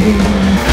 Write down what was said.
Yeah.